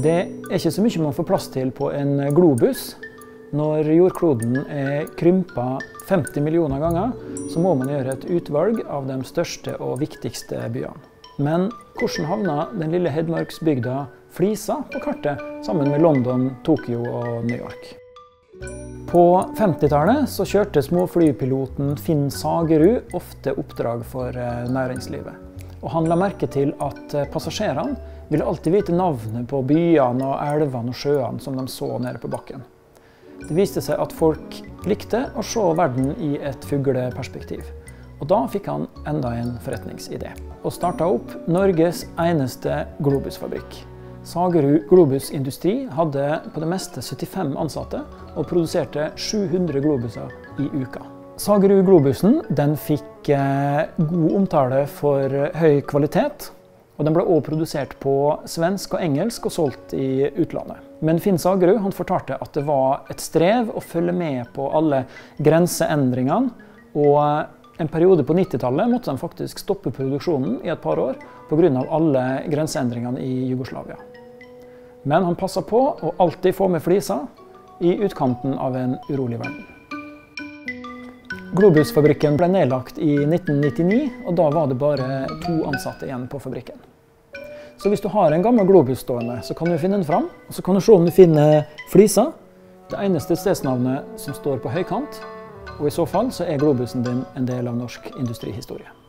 Det er ikke så mye man får plass til på en globus. Når jordkloden er krympa 50 millioner ganger, så må man gjøre et utvalg av de største og viktigste byene. Men hvordan havna den lille hedmarksbygda Flisa på kartet, sammen med London, Tokyo og New York? På 50-tallet så kjørte småflypiloten Finn Sagerud ofte oppdrag for eh, næringslivet. Og han la merke til at eh, passasjerene ville alltid vite navnet på byene og elvene og sjøene som de så nede på bakken. Det viste seg at folk likte å se verden i et fugleperspektiv. Og da fikk han enda en forretningsidé, og starta opp Norges eneste globusfabrikk. Sagerud Globus Industri hadde på det meste 75 ansatte og produserte 700 globuser i uka. Sagerud Globusen den fikk eh, god omtale for høy kvalitet. Og Den ble også produsert på svensk og engelsk og solgt i utlandet. Men Finn Sagerud han fortalte at det var et strev å følge med på alle grenseendringene. Og en periode på 90-tallet måtte de faktisk stoppe produksjonen i et par år pga. alle grenseendringene i Jugoslavia. Men han passa på å alltid få med flisa i utkanten av en urolig verden. Globusfabrikken ble nedlagt i 1999, og da var det bare to ansatte igjen på fabrikken. Så hvis du har en gammel globus stående, så kan du finne den fram. Og så kan du se om du finner flisa. Det eneste stedsnavnet som står på høykant. Og i så fall så er globusen din en del av norsk industrihistorie.